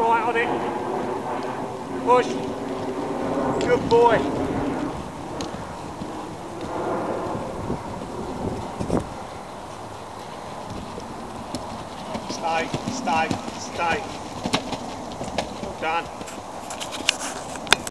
right on it. Push. Good boy. Stay, stay, stay. Well done.